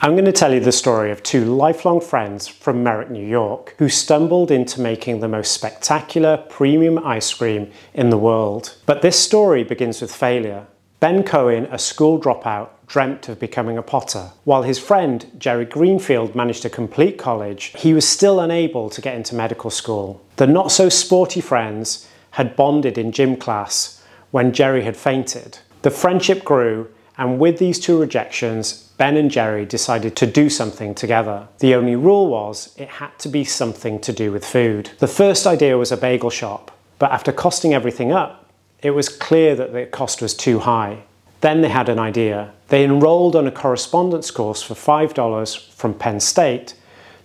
I'm going to tell you the story of two lifelong friends from Merrick, New York, who stumbled into making the most spectacular premium ice cream in the world. But this story begins with failure. Ben Cohen, a school dropout, dreamt of becoming a potter. While his friend Jerry Greenfield managed to complete college, he was still unable to get into medical school. The not so sporty friends had bonded in gym class when Jerry had fainted. The friendship grew, and with these two rejections, Ben and Jerry decided to do something together. The only rule was it had to be something to do with food. The first idea was a bagel shop, but after costing everything up, it was clear that the cost was too high. Then they had an idea. They enrolled on a correspondence course for $5 from Penn State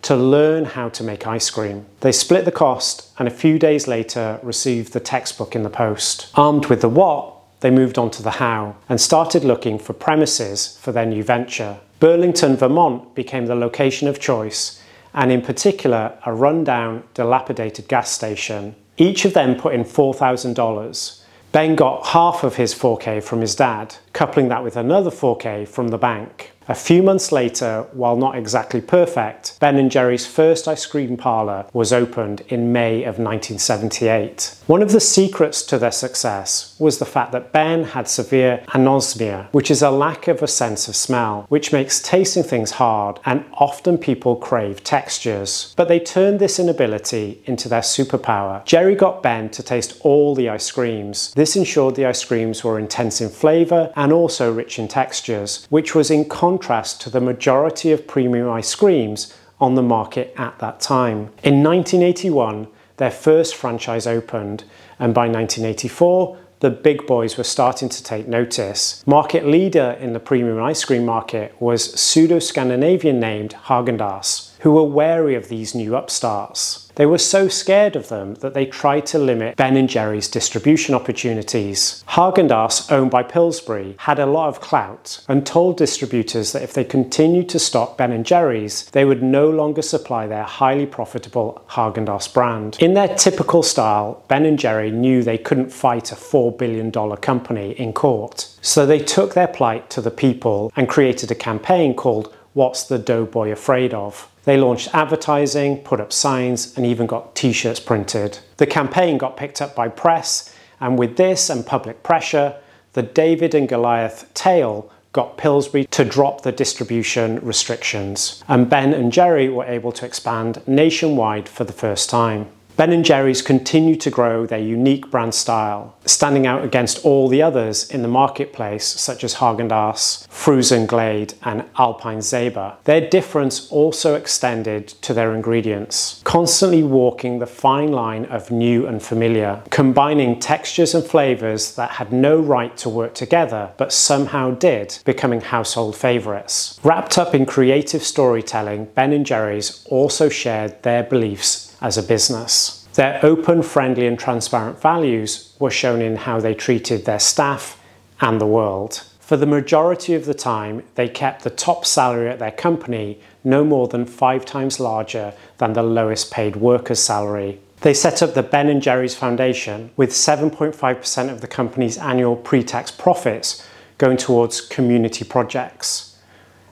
to learn how to make ice cream. They split the cost and a few days later received the textbook in the post. Armed with the what, they moved on to the how and started looking for premises for their new venture. Burlington, Vermont became the location of choice, and in particular, a rundown, dilapidated gas station. Each of them put in $4,000. Ben got half of his 4K from his dad, coupling that with another 4K from the bank. A few months later, while not exactly perfect, Ben and Jerry's first ice cream parlour was opened in May of 1978. One of the secrets to their success was the fact that Ben had severe anosmia, which is a lack of a sense of smell, which makes tasting things hard and often people crave textures. But they turned this inability into their superpower. Jerry got Ben to taste all the ice creams. This ensured the ice creams were intense in flavour and also rich in textures, which was in contrast to the majority of premium ice creams on the market at that time. In 1981, their first franchise opened, and by 1984, the big boys were starting to take notice. Market leader in the premium ice cream market was pseudo-Scandinavian named Haagen-Dazs, who were wary of these new upstarts. They were so scared of them that they tried to limit Ben & Jerry's distribution opportunities. Haagen-Dazs, owned by Pillsbury, had a lot of clout and told distributors that if they continued to stock Ben & Jerry's, they would no longer supply their highly profitable Haagen-Dazs brand. In their typical style, Ben & Jerry knew they couldn't fight a $4 billion company in court. So they took their plight to the people and created a campaign called What's the Doughboy Afraid of? They launched advertising, put up signs, and even got t-shirts printed. The campaign got picked up by press, and with this and public pressure, the David and Goliath tale got Pillsbury to drop the distribution restrictions, and Ben and Jerry were able to expand nationwide for the first time. Ben & Jerry's continue to grow their unique brand style, standing out against all the others in the marketplace such as Haagen-Dazs, Frusen Glädjé and Alpine-Zeba. Their difference also extended to their ingredients, constantly walking the fine line of new and familiar, combining textures and flavours that had no right to work together but somehow did, becoming household favourites. Wrapped up in creative storytelling, Ben & Jerry's also shared their beliefs as a business. Their open, friendly and transparent values were shown in how they treated their staff and the world. For the majority of the time, they kept the top salary at their company no more than five times larger than the lowest paid worker's salary. They set up the Ben & Jerry's Foundation with 7.5% of the company's annual pre-tax profits going towards community projects.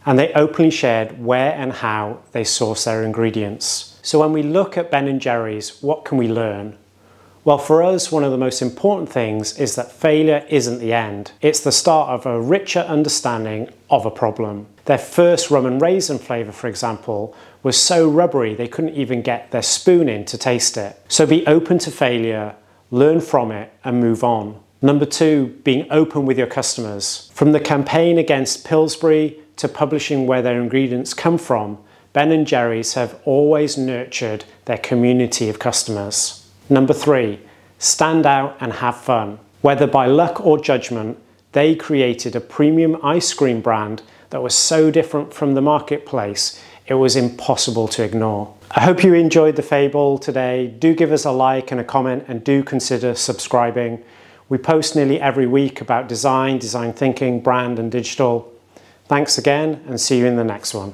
And they openly shared where and how they source their ingredients. So when we look at Ben & Jerry's, what can we learn? Well, for us, one of the most important things is that failure isn't the end. It's the start of a richer understanding of a problem. Their first rum and raisin flavour, for example, was so rubbery they couldn't even get their spoon in to taste it. So be open to failure, learn from it and move on. Number two, being open with your customers. From the campaign against Pillsbury to publishing where their ingredients come from, Ben & Jerry's have always nurtured their community of customers. Number three, stand out and have fun. Whether by luck or judgment, they created a premium ice cream brand that was so different from the marketplace, it was impossible to ignore. I hope you enjoyed the Fable today. Do give us a like and a comment and do consider subscribing. We post nearly every week about design, design thinking, brand and digital. Thanks again and see you in the next one.